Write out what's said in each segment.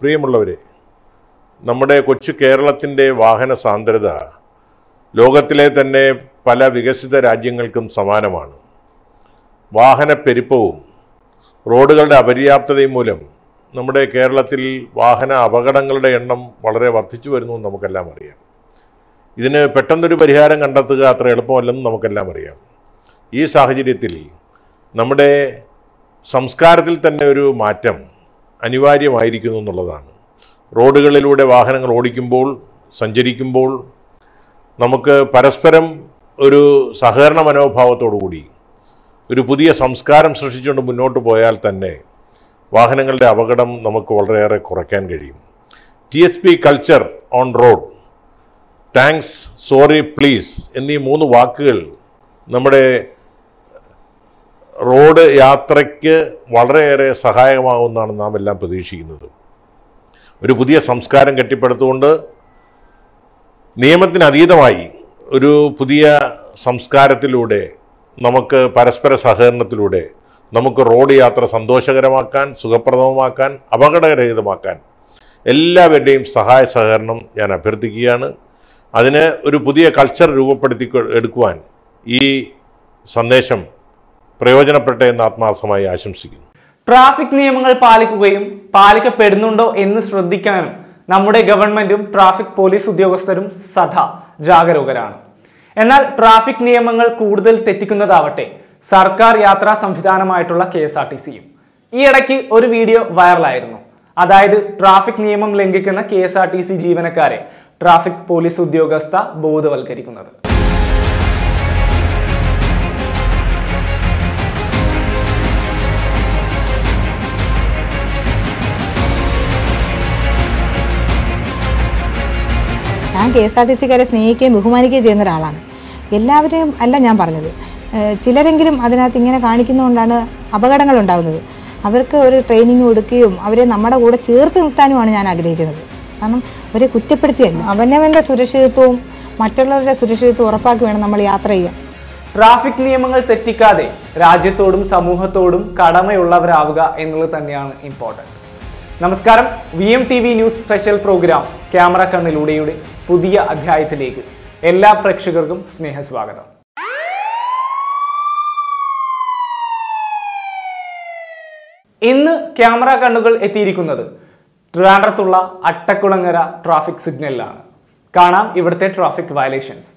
പ്രിയമുള്ളവരെ നമ്മുടെ കൊച്ചു കേരളത്തിന്റെ വാഹന സാന്ദ്രത ലോകത്തിലെ തന്നെ പല വികസിത രാജ്യങ്ങൾക്കും സമാനമാണ്. വാഹന പെരുപ്പവും റോഡുകളുടെ അപര്യാപ്തതയും മൂലം നമ്മുടെ കേരളത്തിൽ വാഹന അപകടങ്ങളുടെ എണ്ണം വളരെ വർദ്ധിച്ചു വരുന്നു എന്ന് നമുക്കെല്ലാം അറിയാം. ഇതിന് പെട്ടെന്നൊരു പരിഹാരം കണ്ടെത്തുക അത്ര എളുപ്പമല്ലെന്ന് നമുക്കെല്ലാം അറിയാം. ഈ സാഹചര്യത്തിൽ നമ്മുടെ സംസ്കാരത്തിൽ തന്നെ ഒരു മാറ്റം അനിവാര്യമായിരിക്കുന്നു എന്നുള്ളതാണ്. റോഡുകളിലൂടെ വാഹനങ്ങൾ ഓടിക്കുമ്പോൾ സഞ്ചരിക്കുമ്പോൾ നമുക്ക് പരസ്പരം ഒരു സഹകരണ മനോഭാവത്തോടുകൂടി ഒരു പുതിയ സംസ്കാരം സൃഷ്ടിച്ചുകൊണ്ട് മുന്നോട്ട് പോയാൽ തന്നെ വാഹനങ്ങളുടെ അപകടം നമുക്ക് വളരെയേറെ കുറയ്ക്കാൻ കഴിയും. T S P culture on road thanks sorry please എന്നീ മൂന്ന് വാക്കുകൾ നമ്മുടെ റോഡ് യാത്രയ്ക്ക് വളരെയേറെ സഹായകമാകുമെന്നാണ് നാം എല്ലാം പ്രതീക്ഷിക്കുന്നത്. ഒരു പുതിയ സംസ്കാരം കെട്ടിപ്പടുത്തുകൊണ്ട് നിയമത്തിന് അതീതമായി ഒരു പുതിയ സംസ്കാരത്തിലൂടെ നമുക്ക് പരസ്പര സഹകരണത്തിലൂടെ നമുക്ക് റോഡ് യാത്ര സന്തോഷകരമാക്കാൻ സുഖപ്രദമാക്കാൻ അപകടരഹിതമാക്കാൻ എല്ലാവരുടെയും സഹായ സഹകരണം ഞാൻ അഭ്യർത്ഥിക്കുകയാണ്. അതിന് ഒരു പുതിയ കൾച്ചർ രൂപപ്പെടുത്തി എടുക്കുവാൻ ഈ സന്ദേശം പ്രയോജനപ്പെട്ടെ എന്ന് ആത്മാർത്ഥമായി ആശംസിക്കുന്നു. ട്രാഫിക് നിയമങ്ങൾ പാലിക്കുകയും പാലിക്കപ്പെടുന്നുണ്ടോ എന്ന് ശ്രദ്ധിക്കാനും നമ്മുടെ ഗവൺമെന്റും ട്രാഫിക് പോലീസ് ഉദ്യോഗസ്ഥരും സദാ ജാഗരൂകരാണ്. എന്നാൽ ട്രാഫിക് നിയമങ്ങൾ കൂടുതൽ തെറ്റിക്കുന്നതാവട്ടെ സർക്കാർ യാത്രാ സംവിധാനമായിട്ടുള്ള കെ എസ് ആർ ടി സിയും. ഈ ഇടയ്ക്ക് ഒരു വീഡിയോ വൈറലായിരുന്നു. അതായത് ട്രാഫിക് നിയമം ലംഘിക്കുന്ന K S R T C ജീവനക്കാരെ ട്രാഫിക് പോലീസ് ഉദ്യോഗസ്ഥ ബോധവൽക്കരിക്കുന്നത്. ഞാൻ കെ എസ് ആർ ടി സിക്കാരെ സ്നേഹിക്കുകയും ബഹുമാനിക്കുകയും ചെയ്യുന്ന ഒരാളാണ്. എല്ലാവരെയും അല്ല ഞാൻ പറഞ്ഞത്. ചിലരെങ്കിലും അതിനകത്ത് ഇങ്ങനെ കാണിക്കുന്നതുകൊണ്ടാണ് അപകടങ്ങൾ ഉണ്ടാകുന്നത് അവർക്ക് ഒരു ട്രെയിനിങ് കൊടുക്കുകയും അവരെ നമ്മുടെ കൂടെ ചേർത്ത് നിർത്താനുമാണ് ഞാൻ ആഗ്രഹിക്കുന്നത്. കാരണം അവരെ കുറ്റപ്പെടുത്തിയല്ല. അവനവന്റെ സുരക്ഷിതത്വവും മറ്റുള്ളവരുടെ സുരക്ഷിതത്വം ഉറപ്പാക്കി വേണം നമ്മൾ യാത്ര ചെയ്യാൻ ട്രാഫിക് നിയമങ്ങൾ തെറ്റിക്കാതെ രാജ്യത്തോടും സമൂഹത്തോടും കടമയുള്ളവരാവുക എന്നുള്ളത് തന്നെയാണ് ഇമ്പോർട്ടന്റ് നമസ്കാരം. V M T V news special programme camera കണ്ണിലൂടെയുടെ പുതിയ അധ്യായത്തിലേക്ക് എല്ലാ പ്രേക്ഷകർക്കും സ്നേഹസ്വാഗതം. ഇന്ന് ക്യാമറ കണ്ണുകൾ എത്തിയിരിക്കുന്നത് ട്രിവാൻഡ്രത്തുള്ള അട്ടക്കുളങ്ങര ട്രാഫിക് സിഗ്നലിലാണ്. കാണാം ഇവിടുത്തെ ട്രാഫിക് വയലേഷൻസ്.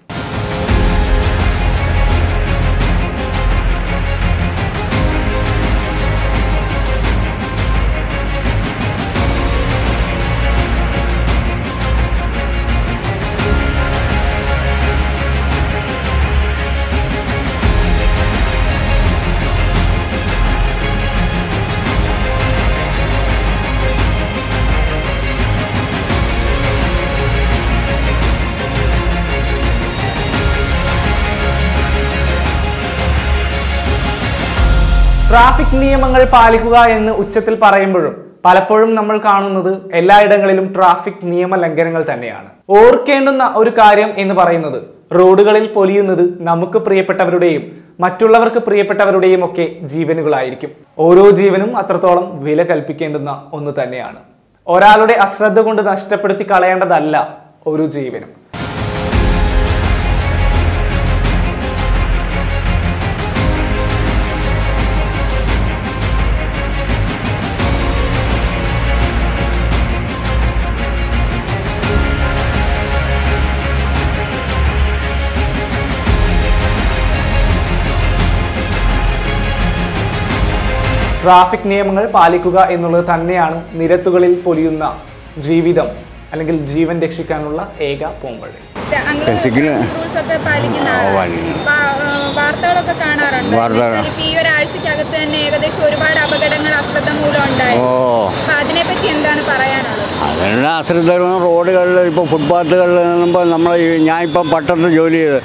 ട്രാഫിക് നിയമങ്ങൾ പാലിക്കുക എന്ന് ഉച്ചത്തിൽ പറയുമ്പോഴും പലപ്പോഴും നമ്മൾ കാണുന്നത് എല്ലായിടങ്ങളിലും ട്രാഫിക് നിയമ ലംഘനങ്ങൾ തന്നെയാണ്. ഓർക്കേണ്ടുന്ന ഒരു കാര്യം എന്ന് പറയുന്നത് റോഡുകളിൽ പൊലിയുന്നത് നമുക്ക് പ്രിയപ്പെട്ടവരുടെയും മറ്റുള്ളവർക്ക് പ്രിയപ്പെട്ടവരുടെയും ഒക്കെ ജീവനുകളായിരിക്കും. ഓരോ ജീവനും അത്രത്തോളം വില കൽപ്പിക്കേണ്ടുന്ന ഒന്ന് തന്നെയാണ്. ഒരാളുടെ അശ്രദ്ധ കൊണ്ട് നഷ്ടപ്പെടുത്തി കളയേണ്ടതല്ല ഒരു ജീവനും. ട്രാഫിക് നിയമങ്ങൾ പാലിക്കുക എന്നുള്ളത് തന്നെയാണ് നിരത്തുകളിൽ പൊലിയുന്ന ജീവിതം അല്ലെങ്കിൽ ജീവൻ രക്ഷിക്കാനുള്ള ഏക പോംവഴി. വാർത്തകളൊക്കെ കാണാറുണ്ട്. ഈ ഒരാഴ്ചക്കകത്ത് തന്നെ ഏകദേശം ഒരുപാട് അപകടങ്ങൾ അശ്രദ്ധ മൂലം ഉണ്ടായി. അപ്പൊ അതിനെപ്പറ്റി എന്താണ് പറയാനുള്ളത്? റോഡുകളിൽ ഇപ്പോൾ ഫുട്പാത്തുകളിൽ നമ്മൾ ഞാൻ ഇപ്പം പട്ടത്ത് ജോലി ചെയ്ത്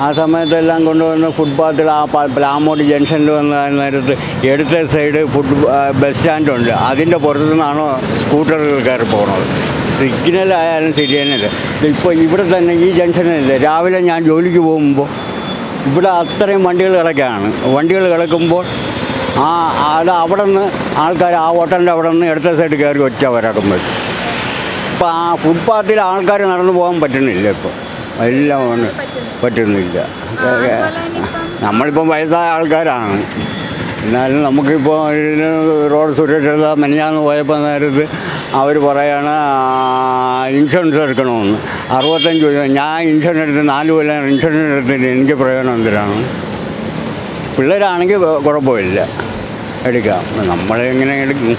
ആ സമയത്തെല്ലാം കൊണ്ടുവന്ന് ഫുട്പാത്തിൽ ആ പ്ലാമോട് ജംഗ്ഷനിൽ വന്ന നേരത്ത് എടുത്ത സൈഡ് ഫുട് ബസ് സ്റ്റാൻഡുണ്ട് അതിന്റെ പുറത്തു നിന്നാണോ സ്കൂട്ടറുകൾ കയറി പോകുന്നത് സിഗ്നൽ ആയാലും ശരി തന്നെയല്ല ഇപ്പോൾ ഇവിടെ തന്നെ ഈ ജംഗ്ഷനില്ല രാവിലെ ഞാൻ ജോലിക്ക് പോകുമ്പോൾ ഇവിടെ അത്രയും വണ്ടികൾ കിടക്കുകയാണ്. വണ്ടികൾ കിടക്കുമ്പോൾ ആ അത് അവിടെ നിന്ന് ആൾക്കാർ ആ ഹോട്ടലിന്റെ അവിടെ നിന്ന് എടുത്ത സൈഡ് കയറി ഒറ്റ വരാക്കുമ്പോൾ പറ്റും ഇപ്പം ആ ഫുട്പാത്തിൽ ആൾക്കാർ നടന്നു പോകാൻ പറ്റുന്നില്ല ഇപ്പോൾ എല്ലാം പറ്റുന്നില്ല നമ്മളിപ്പം വയസ്സായ ആൾക്കാരാണ്. എന്നാലും നമുക്കിപ്പോൾ ഇതിന് റോഡ് സുരക്ഷത മെനഞ്ഞാന്ന് പോയപ്പോൾ നേരത്ത് അവർ പറയാണ് ഇൻഷുറൻസ് എടുക്കണമെന്ന്. അറുപത്തഞ്ച് രൂപ ഞാൻ ഇൻഷുറൻസ് എടുത്ത് നാല് കൊല്ലം ഇൻഷുറൻസ് എടുത്തിട്ട് എനിക്ക് പ്രയോജനം എന്തിനാണ്? പിള്ളേരാണെങ്കിൽ കുഴപ്പമില്ല. എടുക്കാം. നമ്മളെങ്ങനെ എടുക്കും.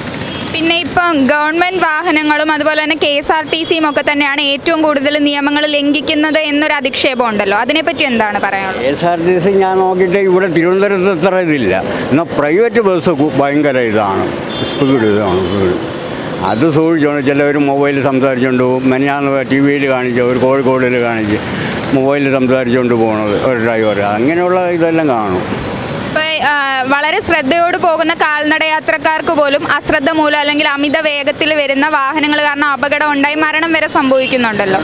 പിന്നെ ഇപ്പം ഗവൺമെന്റ് വാഹനങ്ങളും അതുപോലെ തന്നെ കെ എസ് ആർ ടി സിയും ഒക്കെ തന്നെയാണ് ഏറ്റവും കൂടുതൽ നിയമങ്ങൾ ലംഘിക്കുന്നത് എന്നൊരു അധിക്ഷേപം ഉണ്ടല്ലോ. അതിനെപ്പറ്റി എന്താണ് പറയാനുള്ളത്? എസ് ആർ ടി സി ഞാൻ നോക്കിയിട്ട് ഇവിടെ തിരുവനന്തപുരത്ത് ഇത്ര ഇതില്ല. എന്നാൽ പ്രൈവറ്റ് ബസ് ഭയങ്കര ഇതാണ്. സ്പീഡ് ഇതാണ്. സ്പീഡ് അത് സൂക്ഷിച്ചോണ്ട് ചിലവർ മൊബൈലിൽ സംസാരിച്ചുകൊണ്ട് പോകും. മെനയാന്ന് ടി വിയിൽ കാണിച്ച് ഒരു കോഴിക്കോടിൽ കാണിച്ച് മൊബൈലിൽ സംസാരിച്ചുകൊണ്ട് പോകണത് ഒരു ഡ്രൈവർ അങ്ങനെയുള്ള ഇതെല്ലാം കാണും. വളരെ ശ്രദ്ധയോട് പോകുന്ന കാൽനട യാത്രക്കാർക്ക് പോലും അശ്രദ്ധ മൂലം അല്ലെങ്കിൽ അമിത വേഗത്തിൽ വരുന്ന വാഹനങ്ങൾ കാരണം അപകടം ഉണ്ടായി മരണം വരെ സംഭവിക്കുന്നുണ്ടല്ലോ.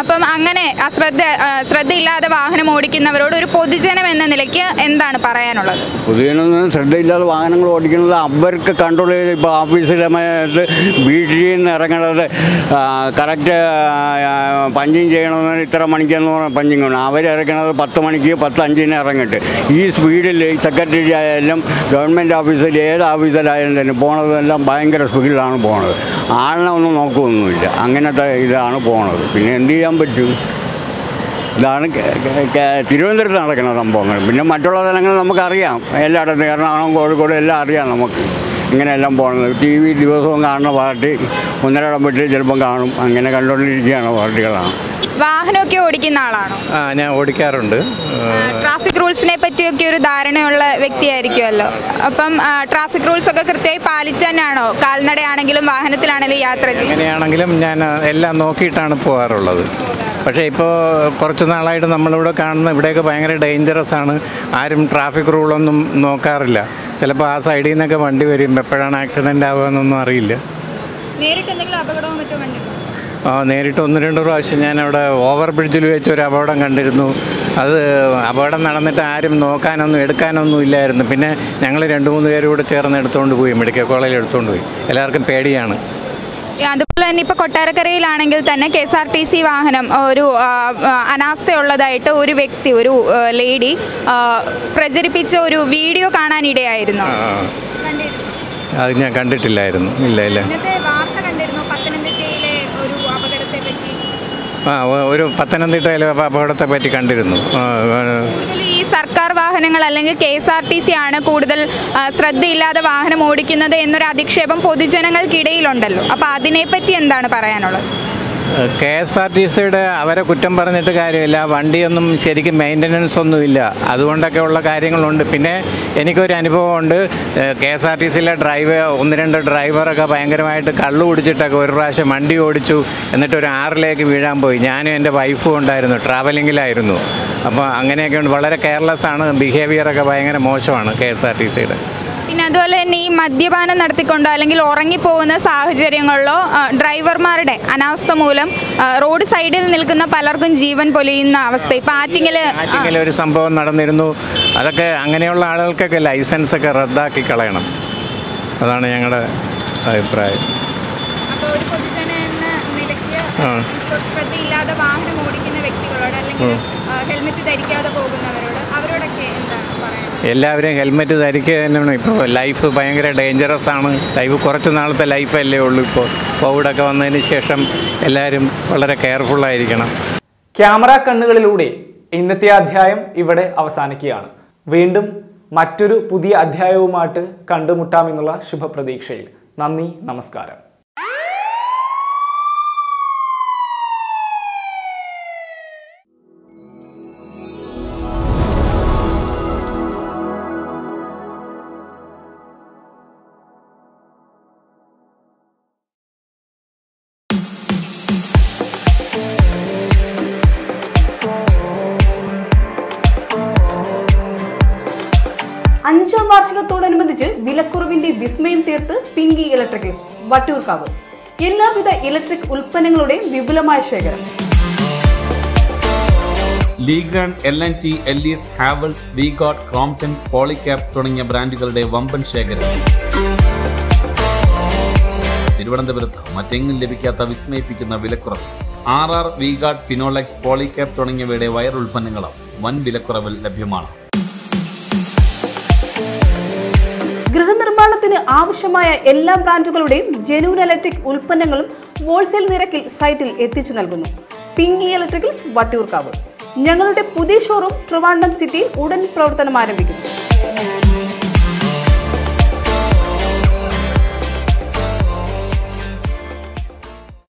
അപ്പം അങ്ങനെ അശ്രദ്ധ ശ്രദ്ധയില്ലാതെ വാഹനം ഓടിക്കുന്നവരോട് ഒരു പൊതുജനം എന്ന നിലയ്ക്ക് എന്താണ് പറയാനുള്ളത്? പൊതുജനം ശ്രദ്ധയില്ലാതെ വാഹനങ്ങൾ ഓടിക്കുന്നത് അവർക്ക് കൺട്രോൾ ചെയ്ത് ഇപ്പോൾ ഓഫീസിലെ വീട്ടിൽ നിന്ന് ഇറങ്ങണത് കറക്റ്റ് പഞ്ചിങ് ചെയ്യണമെന്ന് ഇത്ര മണിക്കെന്ന് പറഞ്ഞാൽ പഞ്ചിങ് വേണം അവരിറങ്ങണത് പത്ത് മണിക്ക് പത്ത് അഞ്ചിന് ഇറങ്ങിയിട്ട് ഈ സ്പീഡിൽ സെക്രട്ടറി ആയാലും ഗവൺമെന്റ് ഓഫീസിൽ ഏത് ഓഫീസിലായാലും തന്നെ പോണതെല്ലാം ഭയങ്കര സ്പീഡിലാണ് പോണത്. ആളിനെ ഒന്നും നോക്കുകയൊന്നുമില്ല അങ്ങനത്തെ ഇതാണ് പോണത്. പിന്നെ എന്ത് ചെയ്യാൻ പറ്റും? ഇതാണ് തിരുവനന്തപുരത്ത് നടക്കുന്ന സംഭവങ്ങൾ. പിന്നെ മറ്റുള്ള സ്ഥലങ്ങൾ നമുക്കറിയാം. എല്ലായിടത്തും എറണാകുളം കോഴിക്കോട് എല്ലാം അറിയാം നമുക്ക്. ഇങ്ങനെയെല്ലാം പോകുന്നത്. ടി വി ദിവസവും കാണുന്ന പാർട്ടി ഒന്നരടം വിട്ട് ചിലപ്പം കാണും. അങ്ങനെ കണ്ടുകൊണ്ടിരിക്കുകയാണ് പാർട്ടികളാണ്. വാഹനമൊക്കെ ഓടിക്കുന്ന ആളാണോ? ആ ഞാൻ ഓടിക്കാറുണ്ട്. ട്രാഫിക് റൂൾസിനെ പറ്റിയൊക്കെ ഒരു ധാരണയുള്ള വ്യക്തിയായിരിക്കുമല്ലോ. അപ്പം ട്രാഫിക് റൂൾസ് ഒക്കെ കൃത്യമായി പാലിച്ച് തന്നെയാണോ? കാൽനടയാണെങ്കിലും വാഹനത്തിലാണെങ്കിലും യാത്ര അങ്ങനെയാണെങ്കിലും എങ്ങനെയാണെങ്കിലും ഞാൻ എല്ലാം നോക്കിയിട്ടാണ് പോകാറുള്ളത്. പക്ഷേ ഇപ്പോൾ കുറച്ച് നാളായിട്ട് നമ്മളിവിടെ കാണുന്ന ഇവിടെയൊക്കെ ഭയങ്കര ഡേഞ്ചറസ് ആണ്. ആരും ട്രാഫിക് റൂളൊന്നും നോക്കാറില്ല. ചിലപ്പോൾ ആ സൈഡിൽ നിന്നൊക്കെ വണ്ടി വരും. എപ്പോഴാണ് ആക്സിഡന്റ് ആവുക എന്നൊന്നും അറിയില്ല ആ നേരിട്ട് ഒന്ന് രണ്ട് പ്രാവശ്യം ഞാൻ അവിടെ ഓവർ ബ്രിഡ്ജിൽ വെച്ച് ഒരു അപകടം കണ്ടിരുന്നു. അത് അപകടം നടന്നിട്ട് ആരും നോക്കാനൊന്നും എടുക്കാനൊന്നും ഇല്ലായിരുന്നു. പിന്നെ ഞങ്ങൾ രണ്ട് മൂന്ന് പേരും കൂടെ ചേർന്ന് എടുത്തുകൊണ്ട് പോയി. മെഡിക്കൽ കോളേജിൽ എടുത്തുകൊണ്ട് പോയി. എല്ലാവർക്കും പേടിയാണ്. അതുപോലെ തന്നെ ഇപ്പോൾ കൊട്ടാരക്കരയിലാണെങ്കിൽ തന്നെ K S R T C വാഹനം ഒരു അനാസ്ഥയുള്ളതായിട്ട് ഒരു വ്യക്തി ഒരു ലേഡി പ്രചരിപ്പിച്ച ഒരു വീഡിയോ കാണാനിടയായിരുന്നു. അത് ഞാൻ കണ്ടിട്ടില്ലായിരുന്നു. ഇല്ല ഇല്ല. ആ ഒരു പത്തനംതിട്ടയിലെ അപകടത്തെ പറ്റി കണ്ടിരുന്നു സർക്കാർ വാഹനങ്ങൾ അല്ലെങ്കിൽ K S R T C ആണ് കൂടുതൽ ശ്രദ്ധയില്ലാതെ വാഹനം ഓടിക്കുന്നത് എന്നൊരു അധിക്ഷേപം പൊതുജനങ്ങൾക്കിടയിലുണ്ടല്ലോ. അപ്പോൾ അതിനെപ്പറ്റി എന്താണ് പറയാനുള്ളത്? കെ എസ് ആർ ടി സിയുടെ അവരെ കുറ്റം പറഞ്ഞിട്ട് കാര്യമില്ല. വണ്ടിയൊന്നും ശരിക്കും മെയിന്റനൻസ് ഒന്നുമില്ല. അതുകൊണ്ടൊക്കെ ഉള്ള കാര്യങ്ങളുണ്ട്. പിന്നെ എനിക്കൊരു അനുഭവമുണ്ട്. കെ എസ് ആർ ടി സിയിലെ ഡ്രൈവർ ഒന്ന് രണ്ട് ഡ്രൈവറൊക്കെ ഭയങ്കരമായിട്ട് കള്ളു കുടിച്ചിട്ടൊക്കെ ഒരു പ്രാവശ്യം വണ്ടി ഓടിച്ചു. എന്നിട്ട് ഒരു ആറിലേക്ക് വീഴാൻ പോയി. ഞാനും എന്റെ വൈഫും ഉണ്ടായിരുന്നു. ട്രാവലിങ്ങിലായിരുന്നു അപ്പോൾ അങ്ങനെയൊക്കെ ഉണ്ട്. വളരെ കെയർലെസ് ആണ്. ബിഹേവിയറൊക്കെ ഭയങ്കര മോശമാണ് കെ എസ് ആർ ടി സിയുടെ. പിന്നെ അതുപോലെ തന്നെ ഈ മദ്യപാനം നടത്തിക്കൊണ്ടോ അല്ലെങ്കിൽ ഉറങ്ങിപ്പോകുന്ന സാഹചര്യങ്ങളിലോ ഡ്രൈവർമാരുടെ അനാസ്ഥ മൂലം റോഡ് സൈഡിൽ നിൽക്കുന്ന പലർക്കും ജീവൻ പൊലിയുന്ന അവസ്ഥ. ഇപ്പം ആറ്റിങ്ങിൽ ഒരു സംഭവം നടന്നിരുന്നു. അതൊക്കെ അങ്ങനെയുള്ള ആളുകൾക്കൊക്കെ ലൈസൻസ് ഒക്കെ റദ്ദാക്കി കളയണം. അതാണ് ഞങ്ങളുടെ അഭിപ്രായം. ശ്രദ്ധയില്ലാതെ വാഹനം ഓടിക്കുന്ന വ്യക്തികളോട് അല്ലെങ്കിൽ ഹെൽമെറ്റ് ധരിക്കാതെ പോകുന്നവരോട് എല്ലാവരും ഹെൽമെറ്റ് ധരിക്കുക തന്നെയാണ്. ഇപ്പോൾ ലൈഫ് ഭയങ്കര ഡേഞ്ചറസ് ആണ്. ലൈഫ് കുറച്ച് നാളത്തെ ലൈഫല്ലേ ഉള്ളൂ ഇപ്പോൾ കോവിഡൊക്കെ വന്നതിന് ശേഷം എല്ലാവരും വളരെ കെയർഫുള്ളായിരിക്കണം ക്യാമറ കണ്ണുകളിലൂടെ ഇന്നത്തെ അധ്യായം ഇവിടെ അവസാനിക്കുകയാണ്. വീണ്ടും മറ്റൊരു പുതിയ അധ്യായവുമായിട്ട് കണ്ടുമുട്ടാമെന്നുള്ള ശുഭപ്രതീക്ഷയിൽ. നന്ദി നമസ്കാരം. അഞ്ചാം വാർഷികത്തോടനുബന്ധിച്ച് വിലക്കുറവിന്റെ വിസ്മയം തീർത്ത് പിങ്കി ഇലക്ട്രിക്കൽസ് വട്ടിയൂർക്കാവ്. എല്ലാവിധ ഇലക്ട്രിക് ഉൽപ്പന്നങ്ങളുടെയും വിപുലമായ ശേഖരം. Legrand L and T Havells V-Guard Crompton Polycab തുടങ്ങിയ ബ്രാൻഡുകളുടെ വമ്പൻ ശേഖരം. തിരുവനന്തപുരത്ത് മറ്റെങ്ങും ലഭിക്കാത്ത വിസ്മയിപ്പിക്കുന്ന വിലക്കുറവ്. ആർ ആർ വിഗാർഡ് ഫിനോളെക്സ് പോളിക്യാപ് തുടങ്ങിയവയുടെ വയർ ഉൽപ്പന്നങ്ങളും വൻ വിലക്കുറവിൽ ലഭ്യമാണ്. ഗൃഹനിർമ്മാണത്തിന് ആവശ്യമായ എല്ലാ ബ്രാൻഡുകളുടെയും ജെനുവിൻ ഇലക്ട്രിക് ഉൽപ്പന്നങ്ങളും ഹോൾസെയിൽ നിരക്കിൽ സൈറ്റിൽ എത്തിച്ചു നൽകുന്നു. പിങ്കി ഇലക്ട്രിക്കൽസ് വട്ടിയൂർക്കാവ്. ഞങ്ങളുടെ പുതിയ ഷോറൂം ട്രിവാൻഡം സിറ്റിയിൽ ഉടൻ പ്രവർത്തനം ആരംഭിക്കുന്നു.